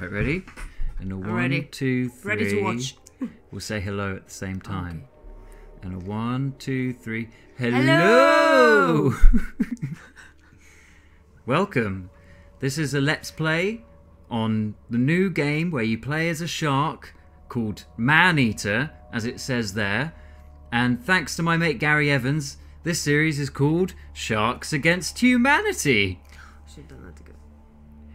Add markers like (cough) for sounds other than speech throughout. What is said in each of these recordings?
Right, ready? And a one, ready. two, three. Ready to watch. (laughs) We'll say hello at the same time. And a one, two, three. Hello! Hello! (laughs) Welcome. This is a Let's Play on the new game where you play as a shark called Man Eater, as it says there. And thanks to my mate Gary Evans, this series is called Sharks Against Humanity. I Should have done that again.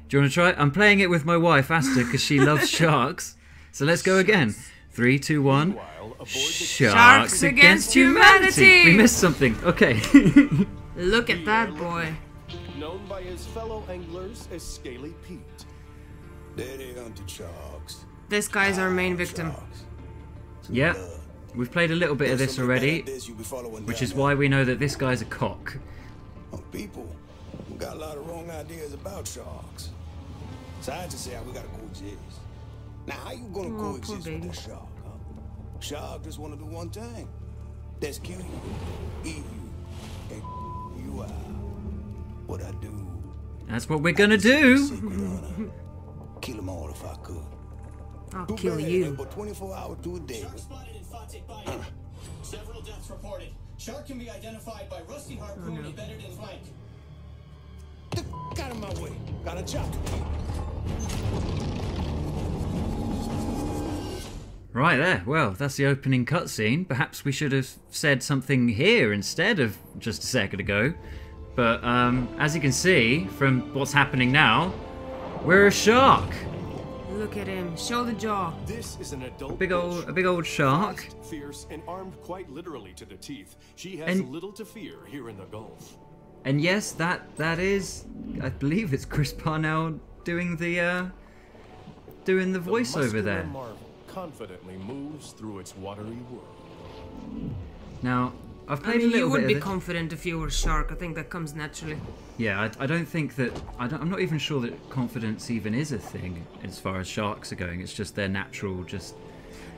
Do you want to try? it? I'm playing it with my wife Asta because she loves (laughs) sharks. So let's go again. Three, two, one. While aboard the Sharks, Sharks against humanity. We missed something. Okay. (laughs) Look at that boy. known by his fellow anglers as Scaly Pete. There they hunted sharks. This guy's our main ah, victim. Yeah, we've played a little bit of this already, like this you be following which is why we know that this guy's a cock. Oh, people we got a lot of wrong ideas about sharks. Scientists say how we gotta coexist. Now, how you gonna Oh, coexist with baby. a shark? Huh? Shark just wanna do one thing. That's kill you, eat you, and you out. What I do? That's what we're gonna do. Uh, kill them all if I could. I'll Too kill bad, you. But 24 hours to a day. Shark spotted in Fawtick Bayou. Several deaths reported. Shark can be identified by rusty harpoon oh, embedded in flank. Get the out of my way. Got a job to do. Right there. Well, that's the opening cutscene. Perhaps we should have said something here instead of just a second ago. But um, as you can see from what's happening now, we're a shark. Look at him. Show the jaw. This is an adult Big old, a big old shark. Fierce, and armed quite literally to the teeth. She has And- little to fear here in the Gulf. And yes, that that is, I believe it's Chris Parnell doing the uh, doing the The voiceover muscular there. marvel confidently moves through its watery world. Now, I've I played mean, a little you would bit be of confident if you were a shark. I think that comes naturally. Yeah, I, I don't think that. I don't, I'm not even sure that confidence even is a thing as far as sharks are going. It's just their natural, just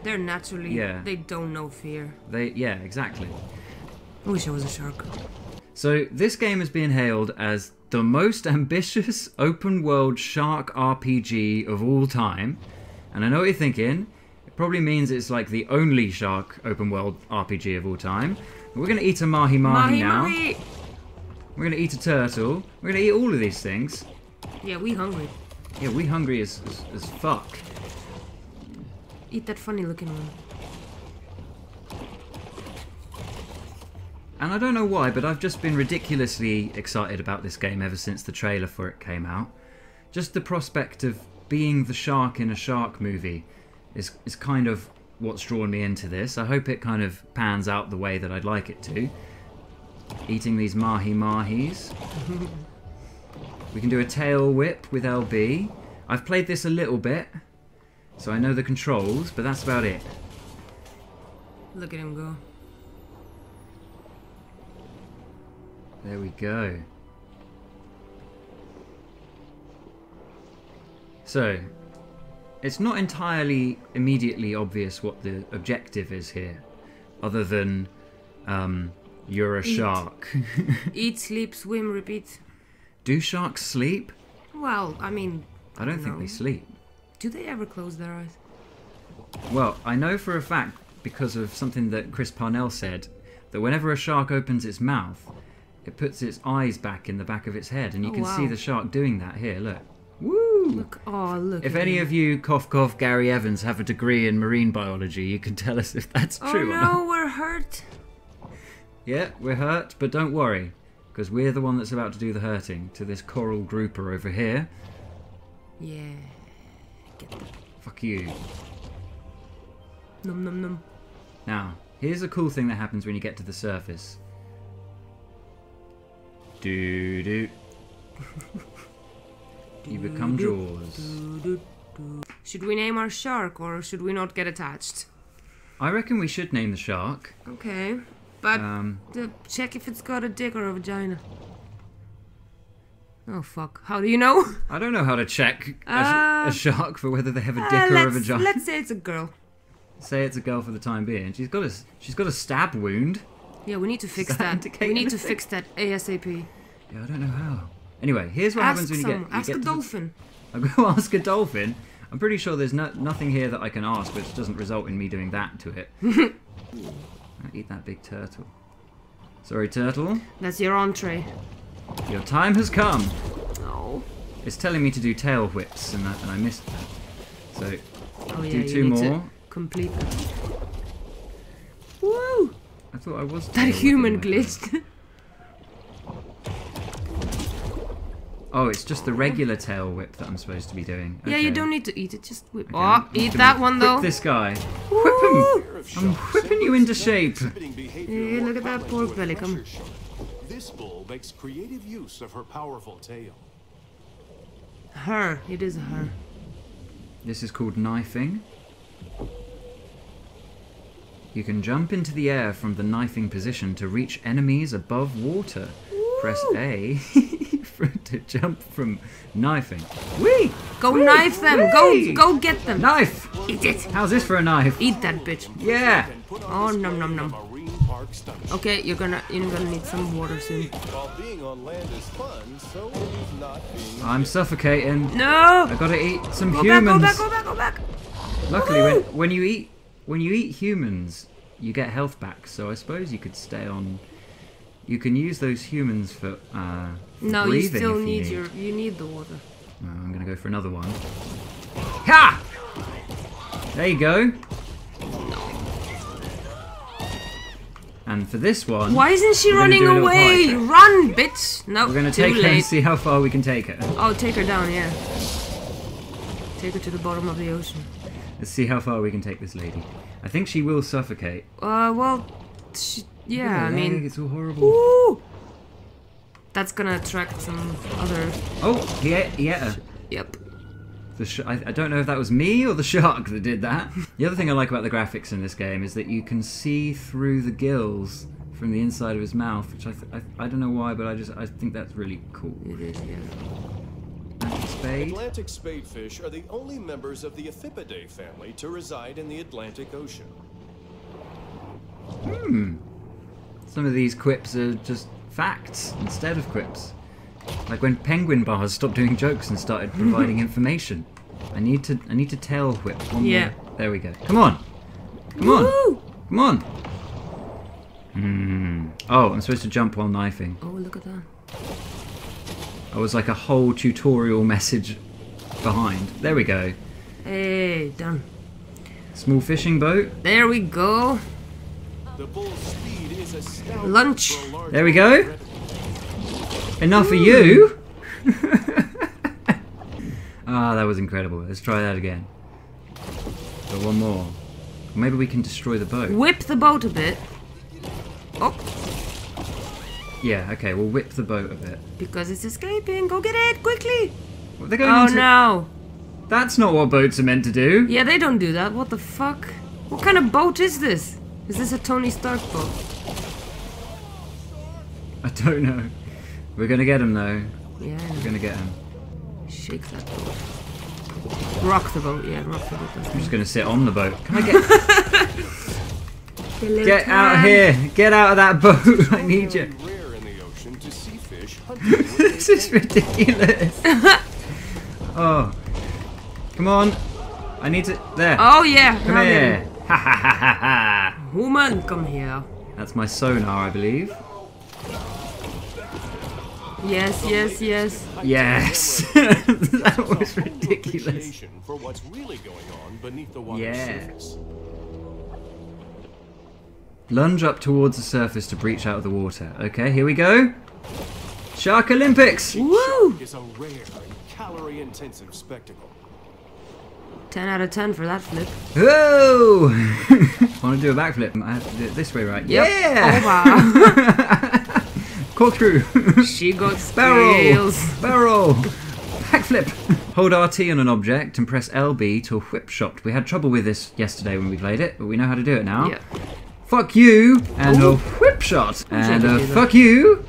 They're naturally. Yeah. They don't know fear. they. Yeah, exactly. I wish I was a shark. So this game is being hailed as the most ambitious (laughs) open world shark RPG of all time, and I know what you're thinking. It probably means it's like the only shark open world RPG of all time. But we're gonna eat a mahi mahi, Mahi now. mahi. We're gonna eat a turtle. We're gonna eat all of these things. Yeah, we hungry. Yeah, we hungry as as, as fuck. Eat that funny looking one. And I don't know why, but I've just been ridiculously excited about this game ever since the trailer for it came out. Just the prospect of being the shark in a shark movie is, is kind of what's drawn me into this. I hope it kind of pans out the way that I'd like it to. Eating these mahi mahis. (laughs) we can do a tail whip with LB. I've played this a little bit, so I know the controls, but that's about it. Look at him go. There we go. So, it's not entirely immediately obvious what the objective is here, other than um, you're a Eat. shark. (laughs) Eat, sleep, swim, repeat. Do sharks sleep? Well, I mean, I don't think they sleep. do they ever close their eyes? Well, I know for a fact because of something that Chris Parnell said that whenever a shark opens its mouth, it puts its eyes back in the back of its head, and you Oh, can see the shark doing that here. Look. Woo! Look, oh, look. If any him. of you cough cough Gary Evans have a degree in marine biology, you can (laughs) tell us if that's Oh true or not. Oh no, we're hurt. Yeah, we're hurt, but don't worry, because we're the one that's about to do the hurting to this coral grouper over here. Yeah. Get that. Fuck you. Num num num. Now, here's a cool thing that happens when you get to the surface. Doo doo. You become Jaws. Should we name our shark or should we not get attached? I reckon we should name the shark. Okay, but Um, check if it's got a dick or a vagina. Oh fuck! How do you know? (laughs) I don't know how to check a, sh- Uh, a shark for whether they have a Uh, dick or a vagina. let's say it's a girl. Say it's a girl for the time being. She's got a she's got a stab wound. Yeah, we need to fix that that. We need to fix that ASAP. Yeah, I don't know how. Anyway, here's what ask happens when you get. You ask get a the- dolphin. I'm going to ask a dolphin. I'm pretty sure there's no, nothing here that I can ask which doesn't result in me doing that to it. (laughs) I'll eat that big turtle. Sorry, turtle. That's your entree. Your time has come. Oh. It's telling me to do tail whips, and, that, and I missed that. So, Oh yeah, Do two more. complete that. Woo! I thought I was. That human whipping glitched. Oh, it's just the regular tail whip that I'm supposed to be doing. Yeah, you don't need to eat it. Just whip. Okay, Oh, eat that one though. whip though. this guy. Woo! Whip him! I'm whipping you into shape. exhibiting Hey, look at that common pork belly, come. This bull makes creative use of her powerful tail. Her. It is her. This is called knifing. You can jump into the air from the knifing position to reach enemies above water. Press A (laughs) for, to jump from knifing. Whee! Go Whee! knife them. Whee! Go, go get them. Knife! Eat it. How's this for a knife? Eat that bitch. Yeah! Oh, nom, nom, nom. a marine park stunt. Okay, you're gonna you're gonna need some water soon. While being on land is fun, so is not being. I'm suffocating. No. I gotta eat some Go back. Go humans. back. Go back. Go back. Luckily, when, when you eat when you eat humans, you get health back. So I suppose you could stay on. You can use those humans for. Uh, for No, you still you need your you need the water. Oh, I'm gonna go for another one. Ha! There you go. And for this one, Why isn't she running away? Run, bitch! No, we're gonna take her and see how far we can take her. Oh, take her down, yeah. Take her to the bottom of the ocean. Let's see how far we can take this lady. I think she will suffocate. Uh, well, she, yeah, I mean, it's all horrible. woo! That's gonna attract some other. Oh, he ate, he ate her. Yep. The I, I don't know if that was me or the shark that did that. the other thing I like about the graphics in this game is that you can see through the gills from the inside of his mouth, which I, th- I, I don't know why, but I just I think that's really cool. It is, yeah. Spade. Atlantic spadefish are the only members of the Ephippidae family to reside in the Atlantic Ocean. Hmm. Some of these quips are just facts instead of quips. Like when penguin bars stopped doing jokes and started (laughs) providing information. I need to I need to tail whip one Yeah. more. There we go. Come on. Come on. Woo! Come on. Hmm. Oh, I'm supposed to jump while knifing. Oh, look at that. I was like a whole tutorial message behind. There we go. Hey, done. Small fishing boat. There we go. The bull's speed is astounding. Lunch. for a large There we go. Enough for you. (laughs) ah, that was incredible. Let's try that again. Got one more. Maybe we can destroy the boat. Whip the boat a bit. Oh, Yeah, okay, we'll whip the boat a bit. because it's escaping. Go get it quickly. What, They're going Oh into... no. That's not what boats are meant to do. Yeah, they don't do that. What the fuck? What kind of boat is this? Is this a Tony Stark boat? I don't know. We're gonna get him though. Yeah, We're gonna get him. Shake that boat. Rock the boat, yeah, rock the boat. I'm just gonna sit on the boat. Can I get (laughs) get out here? Get out of that boat! (laughs) I need you. (laughs) this is ridiculous. (laughs) oh, come on! I need to. There. Oh yeah, Come now here. Ha ha ha ha ha. Woman, come here. That's my sonar, I believe. Yes, yes, yes. Yes. (laughs) that was ridiculous. appreciation For what's really going on beneath the water's Yeah. surface. Lunge up towards the surface to breach out of the water. Okay, here we go. Shark Olympics. Woo! Is a rare and calorie-intensive spectacle. 10 out of 10 for that flip. Whoa! I want to do a backflip. I have to do it this way, right? Yep. Yeah! Oh, wow. (laughs) Corkscrew! (laughs) she got Barrel! Barrel! Backflip! Hold RT on an object and press LB to whip shot. We had trouble with this yesterday when we played it, but we know how to do it now. Yeah. Fuck you! And Ooh. a whip shot! And uh, a fuck you!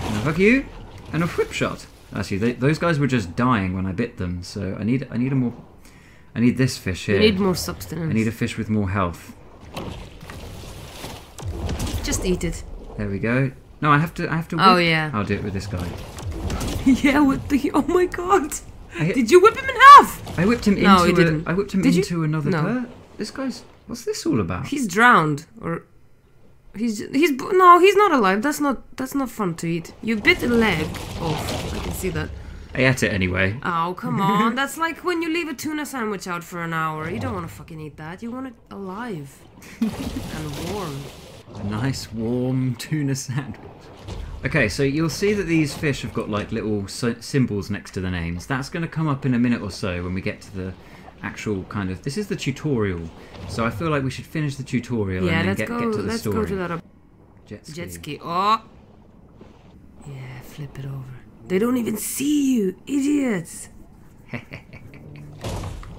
And a fuck you! And a whip shot. Actually, they, those guys were just dying when I bit them, so I need I need a more. I need this fish here. You need more substance. I need a fish with more health. Just eat it. There we go. No, I have to. I have to. Oh, whip. Oh, yeah. I'll do it with this guy. (laughs) yeah, with the. Oh my god. Hit- Did you whip him in half? I whipped him No, into you a, didn't. I whipped him Did you? into another No. This guy's what's this all about? He's drowned, or he's he's no, he's not alive. That's not that's not fun to eat. You bit a leg off. I can see that. I ate it anyway. Oh come on, (laughs) that's like when you leave a tuna sandwich out for an hour. You don't want to fucking eat that. You want it alive (laughs) and warm. A nice warm tuna sandwich. Okay, so you'll see that these fish have got like little symbols next to the names. That's going to come up in a minute or so when we get to the actual kind of. This is the tutorial, so I feel like we should finish the tutorial Yeah, and then let's get, go. get to the let's story. go to that jet ski. jet ski. Oh, yeah, flip it over. They don't even see you, idiots. (laughs)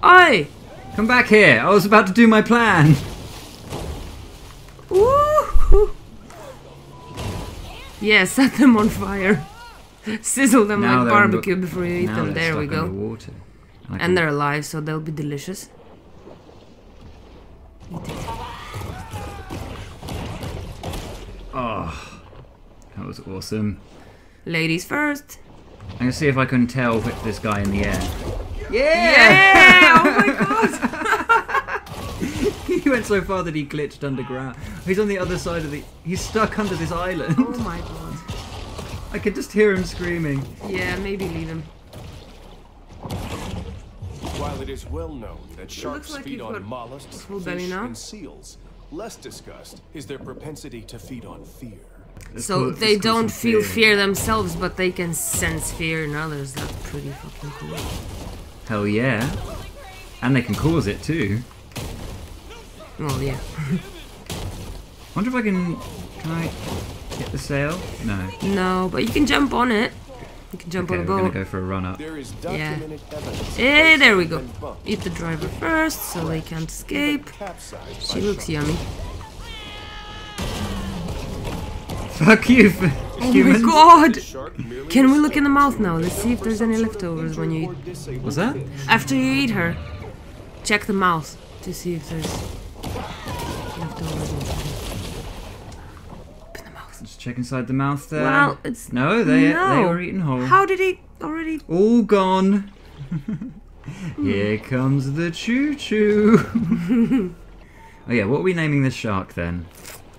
Oi! Come back here! I was about to do my plan. Woo! Yeah, set them on fire. (laughs) Sizzle them Now like barbecue before you eat them. There we go. underwater. Can- And they're alive, so they'll be delicious. Oh, that was awesome. Ladies first. I'm gonna see if I can tail whip this guy in the air. Yeah! (laughs) oh my (laughs) god! he went so far that he glitched underground. He's on the other side of the. He's stuck under this island. Oh my god. I could just hear him screaming. Yeah, maybe leave him. While it is well known that sharks like feed on mollusks, full fish, and seals, less discussed is their propensity to feed on fear. So they don't feel fear themselves, but they can sense fear in others. That's pretty fucking cool. Hell yeah. And they can cause it too. Well, yeah. Wonder if I can. Can I get the sail? No. No, but you can jump on it. You can jump Okay, on we're the gonna boat. Uh, go for a run up. There is documented evidence. of Eh, there we go. and Eat the driver first, so they can't escape. She looks yummy. (laughs) Fuck you, f- Oh humans. my god! The Can we look in the mouth now? Let's see if there's any some sort of leftovers when you eat. What's that? After you eat her, check the mouth to see if there's check inside the mouth there. Well, it's no, they they were eaten whole. How did he already? All gone. (laughs) Here comes the choo choo. (laughs) oh yeah, what are we naming this shark then?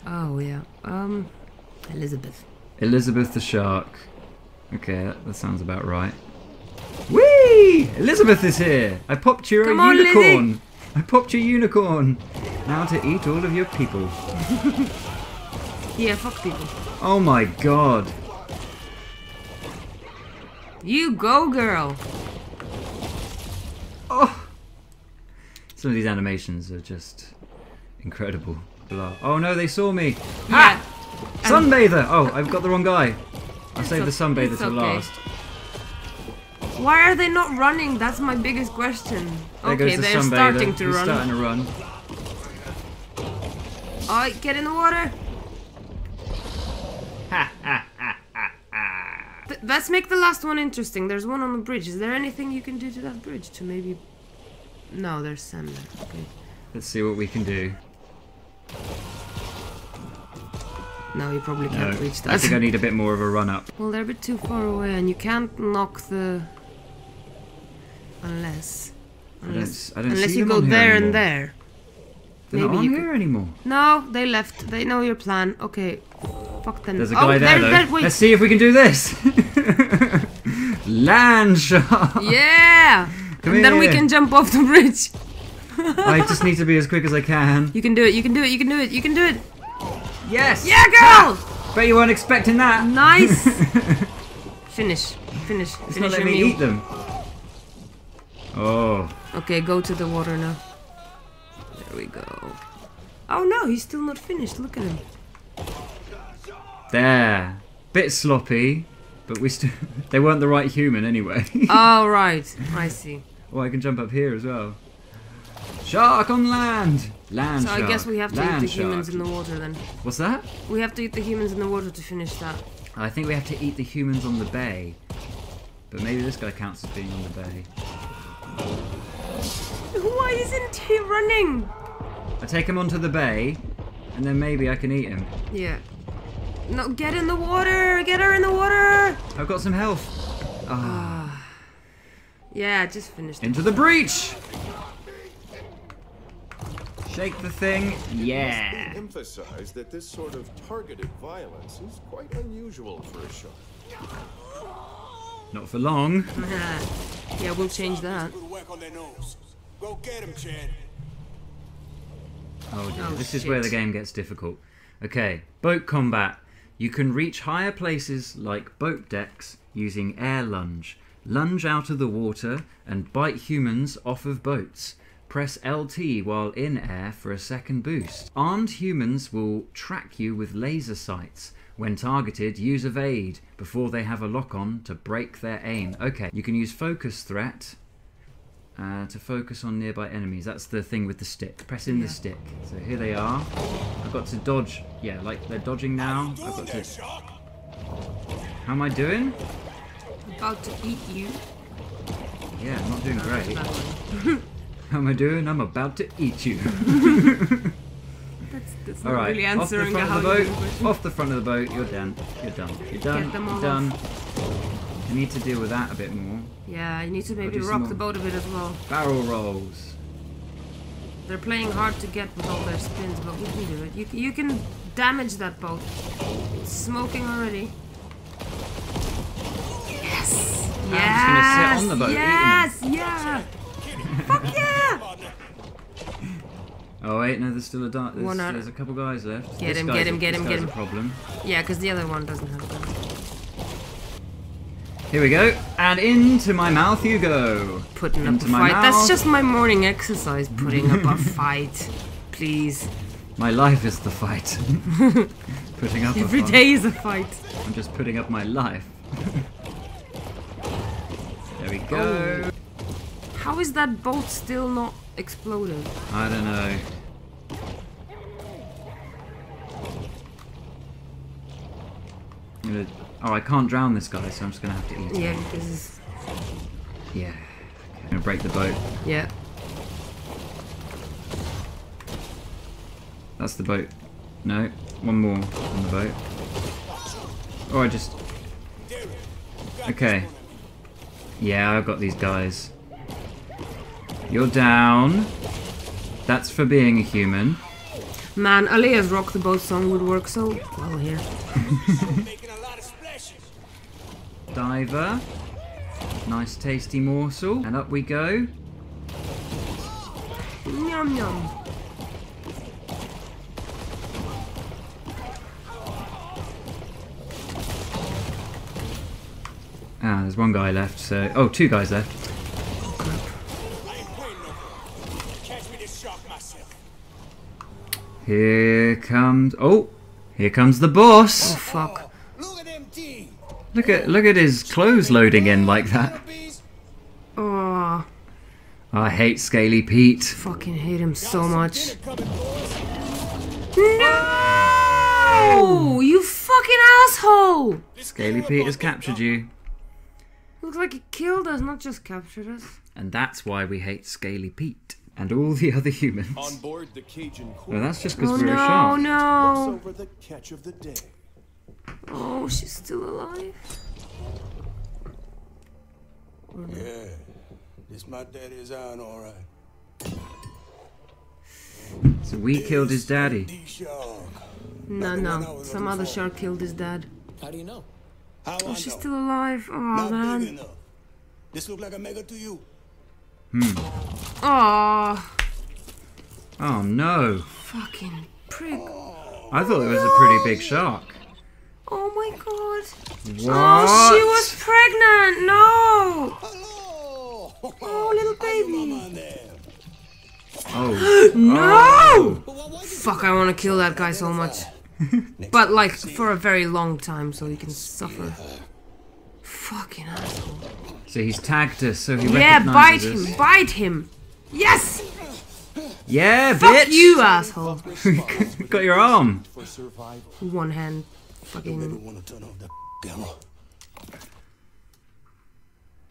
Oh yeah. Um, Elizabeth. Elizabeth the shark. Okay, that, that sounds about right. Whee! Elizabeth is here. I popped your Come on, Lizzie. unicorn. I popped your unicorn. Now to eat all of your people. (laughs) Yeah, fuck people. Oh my god. You go, girl. Oh. Some of these animations are just incredible. Blah. Oh no, they saw me. Yeah. Sunbather! Oh, I've got the wrong guy. I'll save the sunbather till okay. last. Why are they not running? That's my biggest question. There okay, the they're starting to He's run. starting to run. Oh, get in the water. Th- let's make the last one interesting. There's one on the bridge. Is there anything you can do to that bridge to maybe? No, there's sand there. Okay. Let's see what we can do. No, you probably can't reach that. I think I need a (laughs) bit more of a run up. well, they're a bit too far away, and you can't knock the. Unless. don't Unless, don't unless see you go there and there. They're Maybe not on you here anymore. No, they left. They know your plan. Okay. Fuck them. There's a oh, there, there, though. there- Let's see if we can do this. (laughs) Land shark. Yeah! Come and then we can jump off the bridge. I just need to be as quick as I can. You can do it, you can do it, you can do it, you can do it! Yes. Yeah, girl! Bet you weren't expecting that. Nice! (laughs) finish, finish, It's finish not letting me meal. eat them. Oh. Okay, go to the water now. There we go. Oh no, he's still not finished. Look at him. There. Bit sloppy, but we still. (laughs) they weren't the right human anyway. (laughs) Oh, right. I see. oh, I can jump up here as well. Shark on land. Land So shark. I guess we have to land eat the humans shark. in the water then. What's that? We have to eat the humans in the water to finish that. I think we have to eat the humans on the bay. But maybe this guy counts as being on the bay. Why isn't he running? I take him onto the bay, and then maybe I can eat him. Yeah. No, get in the water! Get her in the water! I've got some health. Ah. Yeah, just finished. Into the breach! Shake the thing. Yeah. Emphasize that this sort of targeted violence is quite unusual for a shark. Not for long. (laughs) yeah, we'll change that. Put a whack on their nose. Go get him, Chad. Oh dear, Oh, this is where the game gets difficult. Okay, boat combat. You can reach higher places like boat decks using air lunge. Lunge out of the water and bite humans off of boats. Press LT while in air for a second boost. Armed humans will track you with laser sights. When targeted, use evade before they have a lock on to break their aim. Okay, you can use focus threat uh, to focus on nearby enemies. That's the thing with the stick. Press in the stick. So here they are. I've got to dodge. Yeah, like they're dodging now. I've got to. How am I doing? About to eat you. Yeah, I'm not doing great. (laughs) How am I doing? I'm about to eat you. (laughs) (laughs) That's, that's All right, really off the front of the boat. Off the front of the boat. You're done. You're done. You're done. Get them You're done. I need to deal with that a bit more. Yeah, you need to maybe rock the boat a bit as well. Barrel rolls. They're playing hard to get with all their spins, but we can do it. You, you can damage that boat. It's smoking already. Yes! I'm Yes! just gonna sit on the boat, yes! Yeah! Fuck yeah! (laughs) Oh wait, no, there's still a dart. There's, there's a couple guys left. Get This him, get him, get him, get a him. problem. Yeah, because the other one doesn't have that. Here we go, and into my mouth you go. Putting up a my fight. That's just my morning exercise, putting up a (laughs) fight. Please. My life is the fight. (laughs) putting up Every a fight. day is a fight. I'm just putting up my life. (laughs) there we go. Oh. How is that bolt still not exploded? I don't know. I'm gonna- Oh, I can't drown this guy, so I'm just gonna have to eat him. Yeah, because Yeah. Okay. I'm gonna break the boat. yeah. That's the boat. No, one more on the boat. Oh, I just. Okay. Yeah, I've got these guys. You're down. That's for being a human. Man, Aaliyah's Rock the Boat song would work so well here. (laughs) Making a lot of splashes. Diver. Nice tasty morsel. And up we go. Yum yum. Ah, there's one guy left, so. Oh, two guys left. I ain't waiting no more. Catch me this shark myself. Here comes. Oh! Here comes the boss! Oh fuck. Look at them teeth. Look at look at his clothes loading in like that. Bees. Oh, I hate Scaly Pete. fucking hate him so much. Dinner coming, boys. No! You fucking asshole! Scaly Pete has captured you. Looks like he killed us, not just captured us. And that's why we hate Scaly Pete. And all the other humans. On board the Cajun Well, Queen, that's just because Oh we're a oh, no, shark. looks no! Oh, she's still alive. Yeah. This my daddy's iron, all right. So we killed his daddy. No, no. Some other shark killed his dad. How do you know? How I Oh, know? she's still alive. Oh, Not man. This look like a mega to you. Hmm. Oh, Oh no. fucking prick. I thought it was a pretty big shark. Oh my god. What? Oh, she was pregnant. No. Hello. Oh, little baby. mama in there? Oh. (gasps) No! But why- why you Fuck, I want to kill that guy so much. But, like, for a very long time so he can suffer. Fucking asshole. So he's tagged us, so he Yeah, bite recognizes him. us. Bite him. Yes! Yeah, Fuck bitch! you, asshole. (laughs) Got your arm. One hand fucking. You maybe want to turn off that (laughs) camera.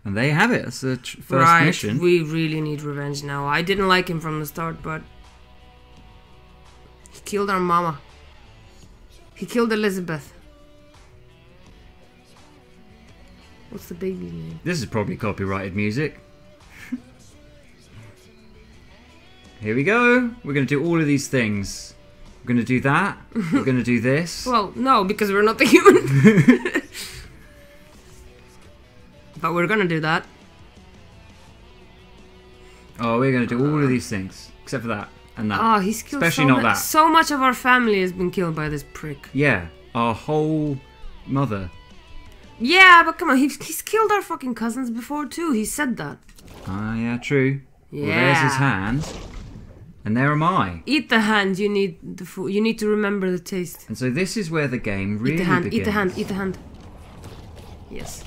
And they have it. It's the first right, mission. We really need revenge now. I didn't like him from the start, but he killed our mama. He killed Elizabeth. What's the baby's name? This is probably copyrighted music. (laughs) Here we go. We're going to do all of these things. We're going to do that. We're going to do this. (laughs) Well, no, because we're not the human. (laughs) but we're gonna do that. Oh, we're going to do all of these things. Except for that. And that. Oh, he's killed Especially so not that. So much of our family has been killed by this prick. Yeah. Our whole mother. Yeah, but come on, he's, he's killed our fucking cousins before too. He said that. Ah, yeah, true. Yeah. Well, there's his hand. And there am I. Eat the hand. You need the food. You need to remember the taste. And so this is where the game really eat the hand. begins. Eat the hand. Eat the hand. Yes.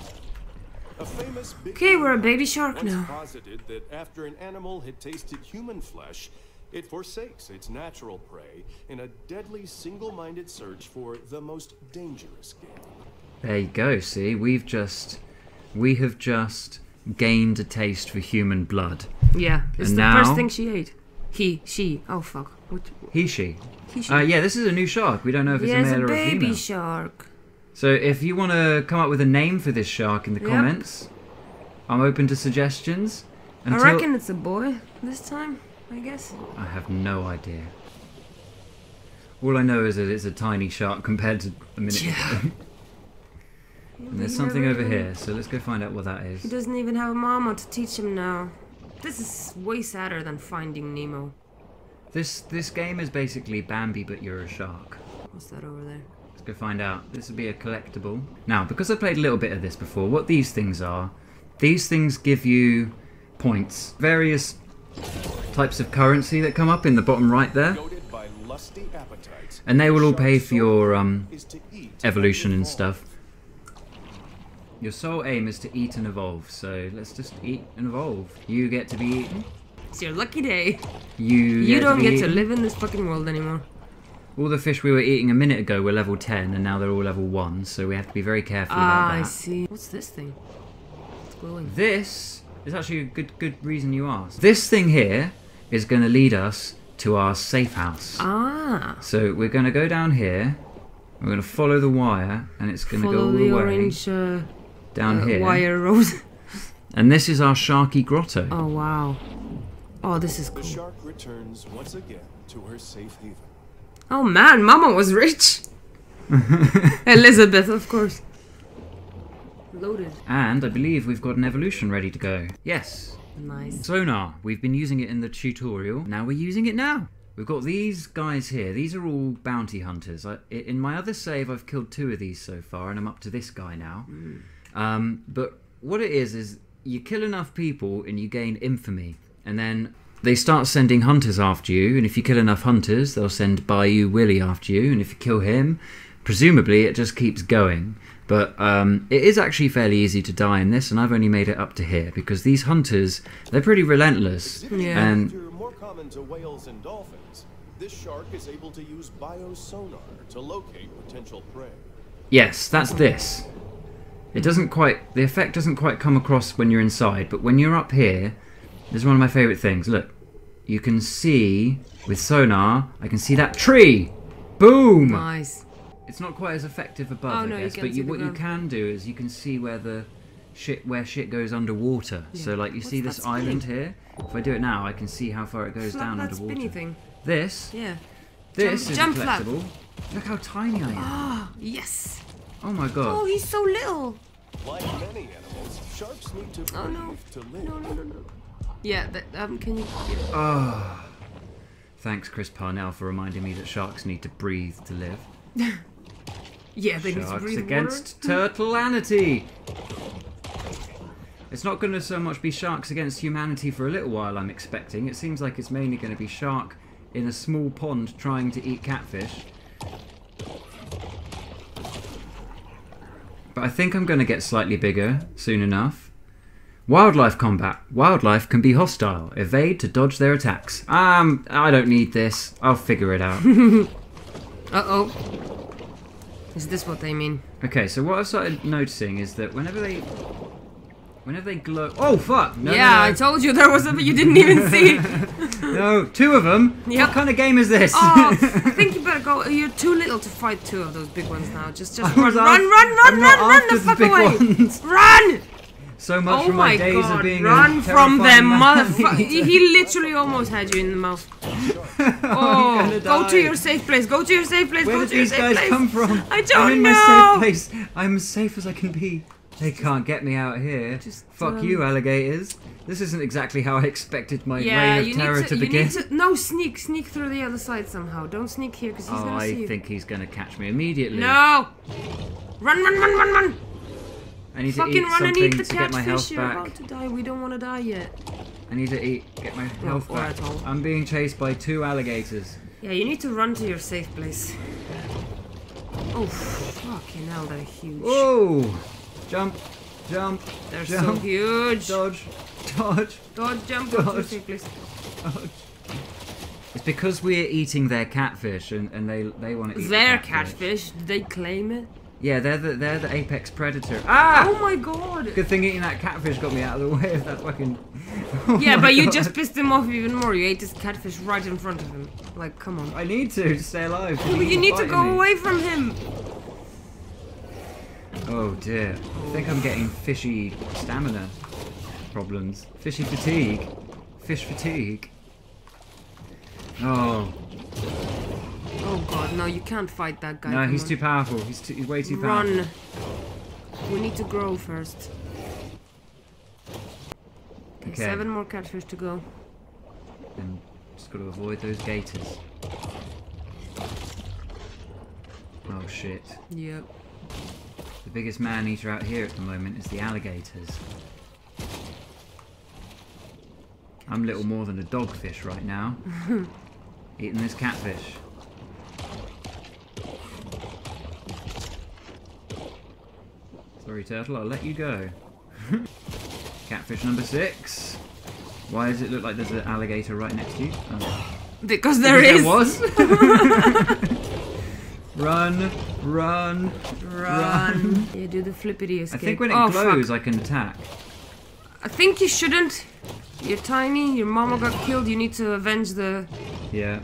A famous big Okay, we're a baby shark once now. posited that after an animal had tasted human flesh, it forsakes its natural prey in a deadly single-minded search for the most dangerous game. There you go. See, we've just, we have just gained a taste for human blood. Yeah. It's And the now- first thing she ate. He. She. Oh fuck. What? He, she. He. She. Uh, yeah, this is a new shark. We don't know if it's yeah, a it's male a or a baby female. shark. So if you want to come up with a name for this shark in the Yep. comments, I'm open to suggestions. I reckon it's a boy this time. I guess. I have no idea. All I know is that it's a tiny shark compared to a minute Yeah. ago. (laughs) and there's something over here, so let's go find out what that is. He doesn't even have a mama to teach him now. This is way sadder than Finding Nemo. This this game is basically Bambi, but you're a shark. What's that over there? Let's go find out. This will be a collectible. Now, because I've played a little bit of this before, what these things are, these things give you points. Various types of currency that come up in the bottom right there. Goaded by lusty appetites, And they will all pay for your um, is to eat evolution and stuff. Your sole aim is to eat and evolve, so let's just eat and evolve. You get to be eaten. It's your lucky day. You, You don't to get to live in this fucking world anymore. All the fish we were eating a minute ago were level 10, and now they're all level 1, so we have to be very careful Ah, about I see. What's this thing? It's glowing. This is actually a good good reason you asked. This thing here is going to lead us to our safe house. Ah, So we're going to go down here. We're going to follow the wire, and it's going to go all the the way orange uh, down uh, here. wire road. (laughs) And this is our Sharky Grotto. oh wow. Oh, this is The cool. shark returns once again to her safe haven. Oh man, Mama was rich. (laughs) Elizabeth, of course. Loaded. And I believe we've got an evolution ready to go. Yes. Nice. Sonar. We've been using it in the tutorial. Now we're using it now. We've got these guys here. These are all bounty hunters. I, i- in my other save, I've killed two of these so far, and I'm up to this guy now. Um, but what it is is you kill enough people and you gain infamy, and then they start sending hunters after you. And if you kill enough hunters, they'll send Bayou Willie after you. And if you kill him, presumably it just keeps going. But um, it is actually fairly easy to die in this, and I've only made it up to here because these hunters they're pretty relentless. Yeah. And more common to whales and dolphins, this shark is able to use biosonar to locate potential prey. Yes, that's this. It doesn't quite, the effect doesn't quite come across when you're inside, but when you're up here, this is one of my favourite things. Look, you can see, with sonar, I can see that tree! Boom! Nice. It's not quite as effective above, Oh, I no, you guess, can but you, what you can do is you can see where the shit, where shit goes underwater. So, like, you What's see this island here? If I do it now, I can see how far it goes Flap down underwater. thing. This, Yeah. this Jump- is jump a flap. Look how tiny I am. Ah, yes. Oh my god. Oh, he's so little. Like many animals, sharks need to breathe Oh no. to live. No, no, no, no. Yeah, that, um, can you... Oh. Thanks, Chris Parnell, for reminding me that sharks need to breathe to live. (laughs) Yeah, they need to Sharks breathe against turtleanity! It's not going to so much be sharks against humanity for a little while, I'm expecting. It seems like it's mainly going to be shark in a small pond trying to eat catfish. But I think I'm going to get slightly bigger soon enough. Wildlife combat. Wildlife can be hostile. Evade to dodge their attacks. Um, I don't need this. I'll figure it out. water. (laughs) Uh-oh. Is this what they mean? Okay, so what I've started noticing is that whenever they, whenever they glow, oh fuck! No, yeah, I no, told you there was something you didn't even see. no, (laughs) no, two of them. Yep. What kind of game is this? Oh, I (laughs) think you better go. You're too little to fight two of those big ones now. Just, just run, was run, af- run, run, I'm run, run the the fuck big away. ones. (laughs) Run! So much Oh for my, my days god, of being run a from them, motherfucker. he literally almost had you in the mouth. Oh, gonna go die. to your safe place. Go to your safe place. Where go did to your these safe guys place. come from? I don't know. I'm in know. my safe place. I'm as safe as I can be. They can't get me out here. Just, Fuck um, you, alligators. This isn't exactly how I expected my Yeah, reign of terror to, to, you begin. need to. No, sneak, sneak through the other side somehow. Don't sneak here because he's oh, gonna see you. I think he's gonna catch me immediately. No. Run, run, run, run, run. I need to Fucking eat run and something eat the to get my health catfish. You're back. about to die. We don't want to die yet. I need to eat, get my health or back. at all. I'm being chased by two alligators. Yeah, you need to run to your safe place. Oh, fucking hell, they're huge. Whoa! Jump, jump, They're so jump, huge. dodge, dodge. Dodge, jump, go to your Dodge. It's because we're eating their catfish and, and they they want to eat the Their catfish. Did they claim it? Yeah, they're the they're the apex predator. Ah! Oh my god. Good thing eating that catfish got me out of the way of that fucking. (laughs) Yeah, Oh my but you just pissed him off even more. You ate this catfish right in front of him. Like, come on. I need to to stay alive. But you need to go me. away from him. Oh dear. I think I'm getting fishy stamina problems. Fishy fatigue. Fish fatigue. Oh Oh god, no, you can't fight that guy. no, he's on. too powerful. He's too, he's way too powerful. Run. We need to grow first. Okay, seven more catfish to go. And just got to avoid those gators. Oh shit. Yep. The biggest man eater out here at the moment is the alligators. I'm little more than a dogfish right now. (laughs) Eating this catfish. Sorry, turtle, I'll let you go. (laughs) catfish number six. Why does it look like there's an alligator right next to you? Oh. Because there Because is. was. (laughs) run, run, Run. yeah, do the flippity escape. I think when it oh, glows, Fuck. I can attack. I think you shouldn't. You're tiny. Your mama got killed. You need to avenge the. Yeah.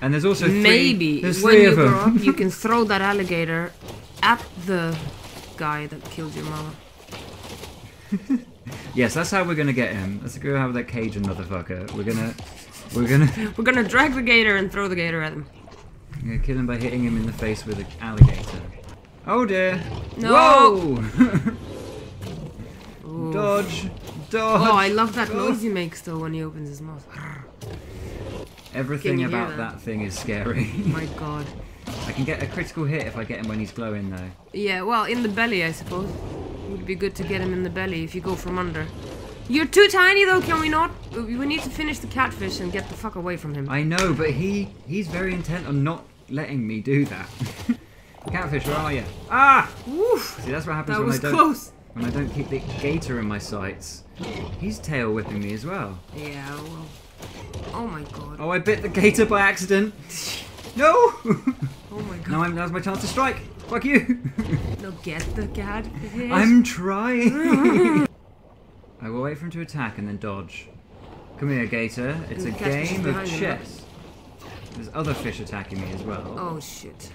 And there's also three. Maybe there's when you grow up, you can (laughs) throw that alligator at the guy that killed your mama. (laughs) yes, that's how we're gonna get him. Let's go have that Cajun motherfucker. We're gonna, we're gonna, (laughs) We're gonna drag the gator and throw the gator at him. We're gonna kill him by hitting him in the face with an alligator. Oh dear! No. Whoa! Dodge, dodge. Oh, I love that dodge. noise he makes though when he opens his mouth. Everything Can you hear about that? that thing is scary. (laughs) My god. I can get a critical hit if I get him when he's glowing though. Yeah, well, in the belly, I suppose. It would be good to get him in the belly if you go from under. You're too tiny though, can we not? We we need to finish the catfish and get the fuck away from him. I know, but he he's very intent on not letting me do that. (laughs) Catfish, where are you? Ah! Woof! See, that's what happens That when I don't close. when I don't keep the gator in my sights. He's tail whipping me as well. Yeah, well. Oh my god. Oh, I bit the gator by accident. (laughs) No! Oh my god. now I'm, now's my chance to strike. Fuck you. No, get the catfish. I'm trying. (laughs) I will wait for him to attack and then dodge. Come here, gator. It's a The catfish is game of behind him, look. chess. There's other fish attacking me as well. Oh shit.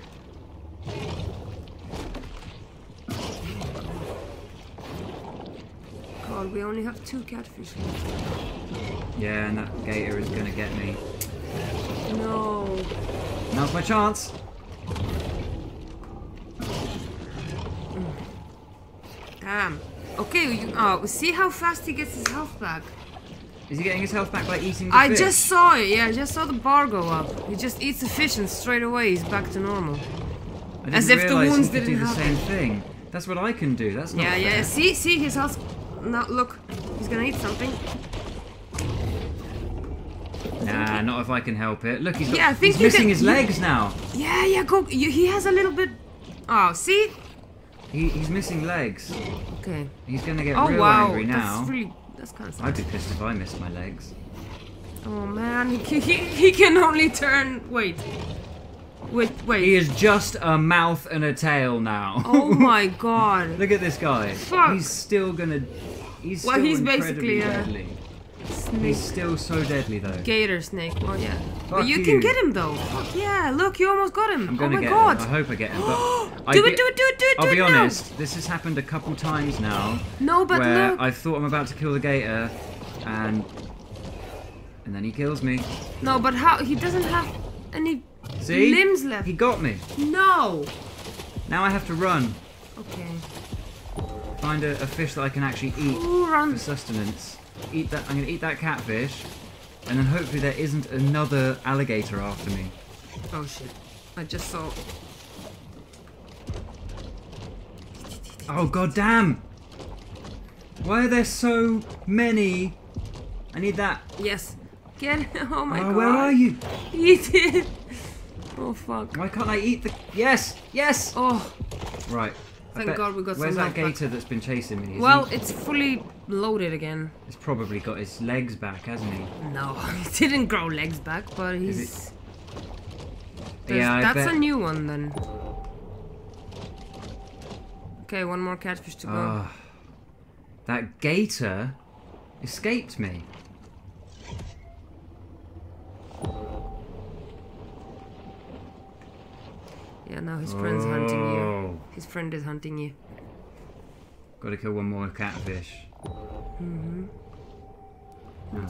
God, we only have two catfish left. Yeah, and that gator is gonna get me. No. Now's my chance. Damn. Okay, you, oh, see how fast he gets his health back. Is he getting his health back by eating the I fish? just saw it, yeah, I just saw the bar go up. He just eats the fish and straight away he's back to normal. As if the wounds didn't do the happen. same thing. That's what I can do. That's not Yeah, yeah, see, see his health. Now, look, he's gonna eat something. Nah, not if I can help it. Look, he's got, Yeah, I think he's missing can- his you- legs now. Yeah, yeah, go. You, he has a little bit. Oh, see? He, he's missing legs. Okay. He's gonna get Oh real wow, angry now. that's really. That's. I'd be pissed if I missed my legs. Oh man, he, he, he can only turn. Wait. Wait, wait. He is just a mouth and a tail now. Oh (laughs) my god. Look at this guy. Fuck. He's still gonna. He's Well, still he's incredibly basically a- deadly. He's still so deadly though. Gator snake. Oh yeah. but Fuck you, you. can get him though. Fuck yeah! Look, you almost got him. I'm oh gonna my get god. him. I hope I get him. But (gasps) I do it, do it, do it, do it, I'll be it now. honest. This has happened a couple times now. No, but where look. I thought I'm about to kill the gator, and and then he kills me. No, but how? He doesn't have any See? limbs left. He got me. No. Now I have to run. Okay. Find a, a fish that I can actually eat Ooh, for sustenance. Eat that. I'm gonna eat that catfish, and then hopefully there isn't another alligator after me. Oh shit. I just saw. Oh god damn! Why are there so many? I need that. Yes. Get it. (laughs) Oh my oh, god. where are you? (laughs) Eat it. Oh fuck. Why can't I eat the? Yes, yes. Oh. Right. Thank God we got Where's some that milk back. gator that's been chasing me? Is Well, he, it's fully loaded again. he's probably got his legs back, hasn't he? No, (laughs) he didn't grow legs back, but he's. Yeah, that's bet. a new one then. Okay, one more catfish to go. Ah, that gator escaped me. Yeah, now his friend's hunting you. Oh, His friend is hunting you. got to kill one more catfish. Mm-hmm.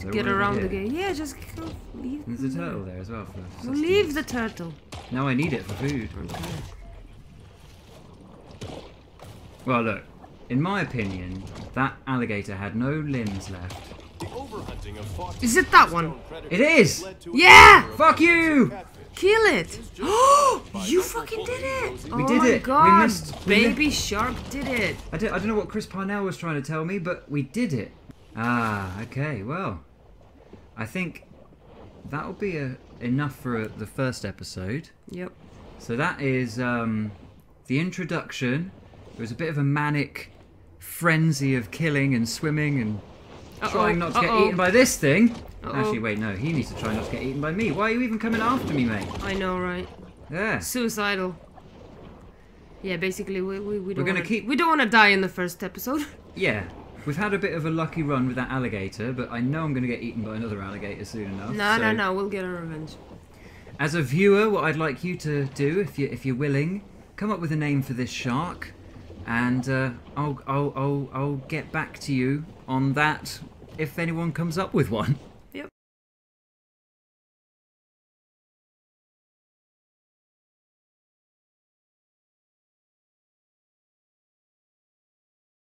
Get around the game. Yeah, just go. Leave. There's a turtle there as well. For Well, sustenance. leave the turtle. Now I need it for food. Well, look. In my opinion, that alligator had no limbs left. The overhunting of Is it that one? It is. led to a Yeah! Fuck you! Kill it! Oh, (gasps) you fucking did it! We oh did my it. We God, missed- we Baby shark did it. I don't, I don't know what Chris Parnell was trying to tell me, but we did it. Ah, okay. Well, I think that'll be a, enough for a, the first episode. Yep. So that is um, the introduction. It was a bit of a manic frenzy of killing and swimming and trying not to get uh-oh. eaten by this thing. Uh-oh. Actually, wait, no, he needs to try not to get eaten by me. Why are you even coming after me, mate? I know, right? Yeah. Suicidal. Yeah, basically, we, we, we don't gonna wanna, keep- We don't want to die in the first episode. (laughs) Yeah. We've had a bit of a lucky run with that alligator, but I know I'm going to get eaten by another alligator soon enough. No, no, so- no. We'll get our revenge. As a viewer, what I'd like you to do, if you if you're willing, come up with a name for this shark, and uh, I'll, I'll I'll I'll get back to you on that if anyone comes up with one.